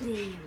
Mm-hmm.